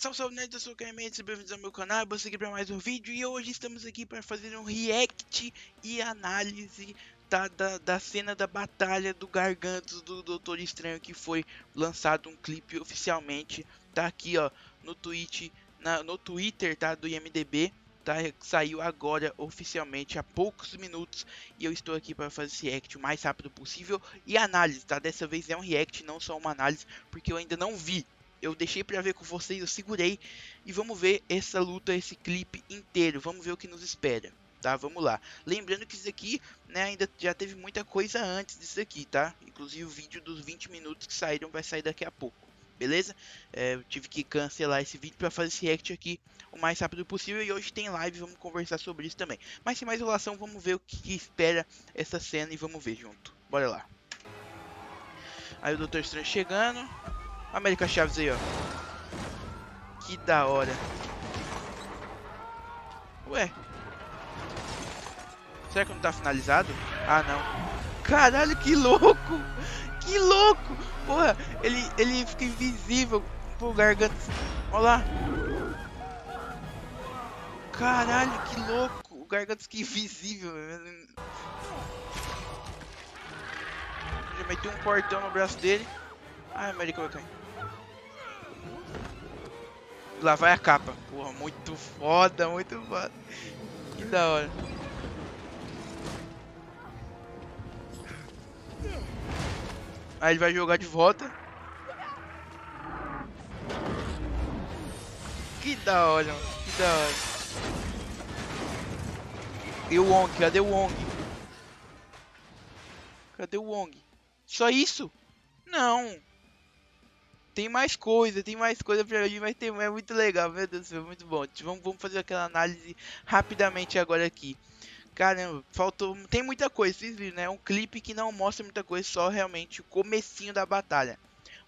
Salve, salve, nerds, eu sou o Carmen, bem-vindos ao meu canal, vou seguir para mais um vídeo e hoje estamos aqui para fazer um react e análise da, da, da cena da batalha do Gargantos do Doutor Estranho que foi lançado um clipe oficialmente, tá aqui ó, no tweet, na, no Twitter tá, do IMDB, tá, saiu agora oficialmente há poucos minutos e eu estou aqui para fazer esse react o mais rápido possível e análise, tá, dessa vez é um react, não só uma análise, porque eu ainda não vi eu deixei para ver com vocês, eu segurei e vamos ver essa luta, esse clipe inteiro, vamos ver o que nos espera, tá? Vamos lá. Lembrando que isso aqui, né, ainda já teve muita coisa antes disso aqui, tá? Inclusive o vídeo dos 20 minutos que saíram vai sair daqui a pouco, beleza? É, eu tive que cancelar esse vídeo para fazer esse react aqui o mais rápido possível e hoje tem live, vamos conversar sobre isso também. Mas sem mais enrolação, vamos ver o que, que espera essa cena e vamos ver junto. Bora lá. Aí o Doutor Estranho chegando. América Chaves aí, ó. Que da hora. Ué. Será que não tá finalizado? Ah, não. Caralho, que louco! Que louco! Porra, ele, ele fica invisível pro garganta. Olha lá. Caralho, que louco! O garganta fica invisível. Já meteu um portão no braço dele. Ah, a América vai cair. Lá vai a capa. Porra, muito foda, muito foda. Que da hora. Aí ele vai jogar de volta. Que da hora, mano. Que da hora. E o Wong? Cadê o Wong? Cadê o Wong? Só isso? Não tem mais coisa, tem mais coisa pra gente, mas tem, é muito legal, meu Deus do céu, muito bom. Vamos, vamos fazer aquela análise rapidamente agora aqui. Caramba, faltou, tem muita coisa, vocês viram, né? É um clipe que não mostra muita coisa, só realmente o comecinho da batalha.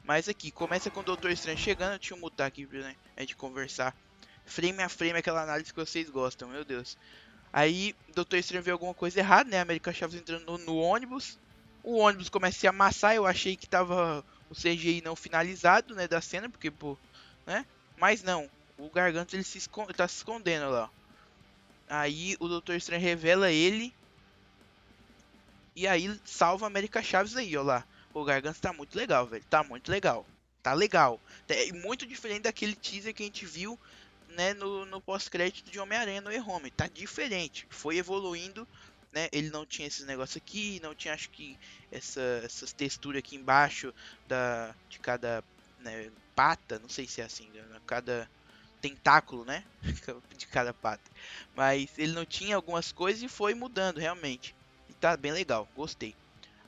Mas aqui, começa com o Doutor Estranho chegando, deixa eu mutar aqui né, a gente conversar. Frame a frame, aquela análise que vocês gostam, meu Deus. Aí, Doutor Estranho vê alguma coisa errada, né? América Chaves entrando no, no ônibus. O ônibus começa a se amassar, eu achei que tava o CGI não finalizado, né, da cena, porque, pô, né? Mas não, o Garganta ele se esconde, tá se escondendo lá. Aí o Doutor Estranho revela ele e aí salva a América Chaves aí, ó lá. O Garganta tá muito legal, velho. Tá muito legal. Tá legal. É muito diferente daquele teaser que a gente viu, né, no, no pós-crédito de Homem-Aranha no E-Home. Tá diferente. Foi evoluindo né? Ele não tinha esses negócios aqui, não tinha acho que essa, essas texturas aqui embaixo da de cada né, pata, não sei se é assim, né? cada tentáculo, né? de cada pata. Mas ele não tinha algumas coisas e foi mudando realmente. E tá bem legal, gostei.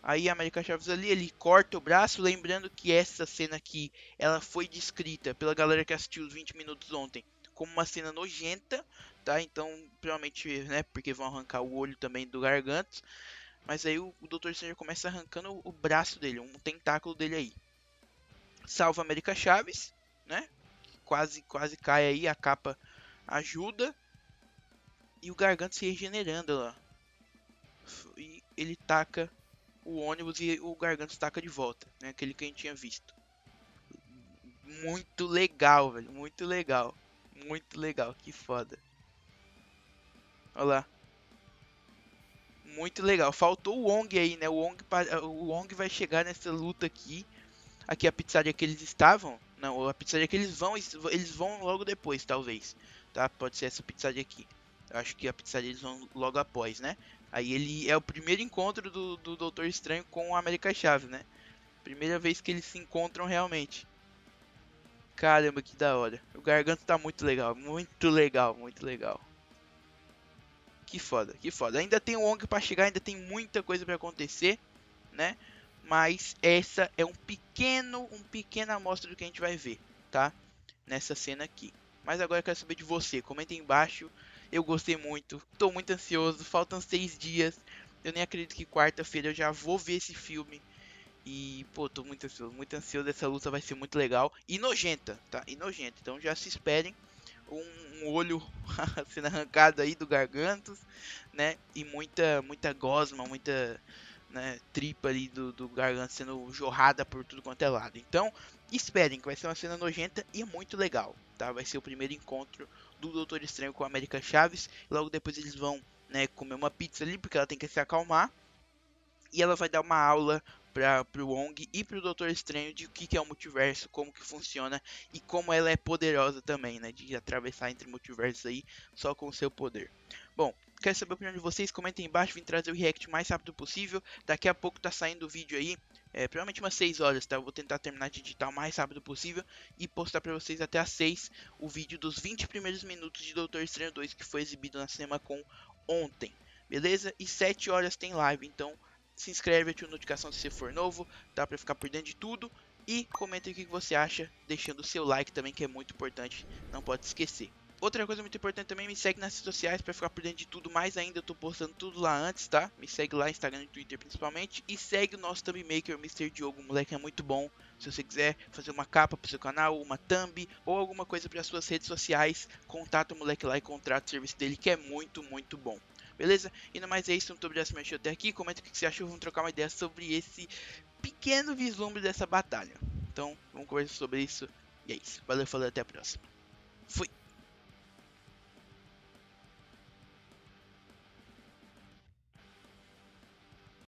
Aí a América Chaves ali, ele corta o braço, lembrando que essa cena aqui, ela foi descrita pela galera que assistiu os 20 minutos ontem como uma cena nojenta, tá? Então, provavelmente, né, porque vão arrancar o olho também do Gargantos. Mas aí o, o Dr. Stranger começa arrancando o, braço dele, um tentáculo dele aí. Salva América Chaves, né? Quase, quase cai aí, a capa ajuda. E o Gargantos se regenerando lá. E ele taca o ônibus e o Gargantos taca de volta, né? Aquele que a gente tinha visto. Muito legal, velho, muito legal. Muito legal, que foda. Olha lá. Muito legal. Faltou o Wong aí, né? O Wong, o Wong vai chegar nessa luta aqui. Aqui a pizzaria que eles estavam. Não, a pizzaria que eles vão, eles vão logo depois, talvez. Tá? Pode ser essa pizzaria aqui. Eu acho que a pizzaria eles vão logo após, né? Aí ele é o primeiro encontro do, do Doutor Estranho com o América Chave, né? Primeira vez que eles se encontram realmente. Caramba, que da hora. O Garganta tá muito legal, muito legal, muito legal. Que foda, que foda. Ainda tem o Wong pra chegar, ainda tem muita coisa para acontecer, né? Mas essa é um pequeno, um pequena amostra do que a gente vai ver, tá? Nessa cena aqui. Mas agora eu quero saber de você. Comenta aí embaixo. Eu gostei muito. Tô muito ansioso. Faltam seis dias. Eu nem acredito que quarta-feira eu já vou ver esse filme. E, pô, tô muito ansioso, muito ansioso. Essa luta vai ser muito legal. E nojenta, tá? E nojenta. Então já se esperem um, um olho sendo arrancado aí do Gargantos, né? E muita, muita gosma, muita, né, tripa ali do, do garganta sendo jorrada por tudo quanto é lado. Então, esperem que vai ser uma cena nojenta e muito legal, tá? Vai ser o primeiro encontro do Doutor Estranho com a América Chaves. Logo depois eles vão, né, comer uma pizza ali porque ela tem que se acalmar. E ela vai dar uma aula para o Wong e para o Doutor Estranho de o que, que é o multiverso, como que funciona e como ela é poderosa também, né? De atravessar entre multiversos aí só com o seu poder. Bom, quero saber a opinião de vocês, comentem embaixo, vim trazer o react o mais rápido possível. Daqui a pouco tá saindo o vídeo aí, é, provavelmente umas 6 horas, tá? Eu vou tentar terminar de editar o mais rápido possível e postar para vocês até às 6 o vídeo dos 20 primeiros minutos de Doutor Estranho 2 que foi exibido na Cinema com ontem, beleza? E 7 horas tem live, então se inscreve, ativa a notificação se você for novo, tá? Pra ficar por dentro de tudo. E comenta o que você acha, deixando o seu like também, que é muito importante, não pode esquecer. Outra coisa muito importante também, me segue nas redes sociais para ficar por dentro de tudo mais ainda. Eu tô postando tudo lá antes, tá? Me segue lá, Instagram e Twitter principalmente. E segue o nosso thumb maker, Mr. Diogo, o moleque é muito bom. Se você quiser fazer uma capa pro seu canal, uma thumb ou alguma coisa para suas redes sociais, contato o moleque lá e contrata o serviço dele, que é muito, muito bom beleza? E no mais é isso, muito obrigado por assistir até aqui, comenta o que você achou, vamos trocar uma ideia sobre esse pequeno vislumbre dessa batalha. Então, vamos conversar sobre isso, e é isso. Valeu, falou, até a próxima. Fui!